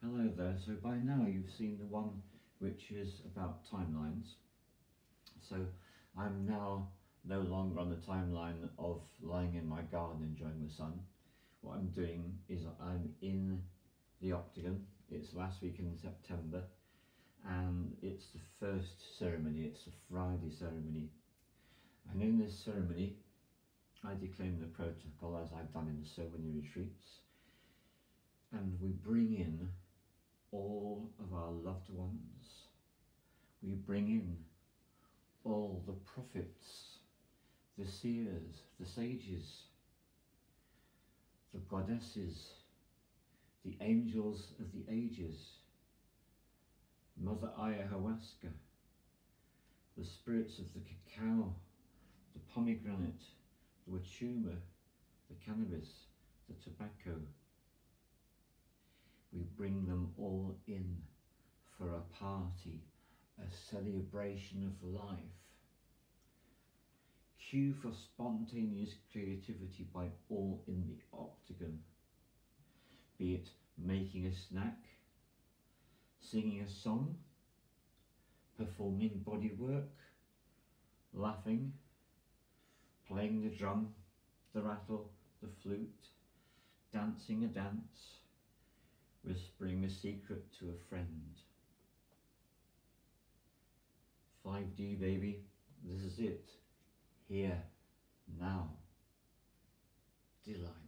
Hello there, so by now you've seen the one which is about timelines. So I'm now no longer on the timeline of lying in my garden enjoying the sun. What I'm doing is I'm in the Octagon. It's last week in September and it's the first ceremony, it's a Friday ceremony. And in this ceremony I declaim the protocol as I've done in so many retreats and we bring in all of our loved ones. We bring in all the prophets, the seers, the sages, the goddesses, the angels of the ages, Mother Ayahuasca, the spirits of the cacao, the pomegranate, the wachuma, the cannabis, the tobacco, bring them all in for a party, a celebration of life. Cue for spontaneous creativity by all in the octagon, be it making a snack, singing a song, performing body work, laughing, playing the drum, the rattle, the flute, dancing a dance, whispering a secret to a friend. 5D baby, this is it. Here, now. Delight.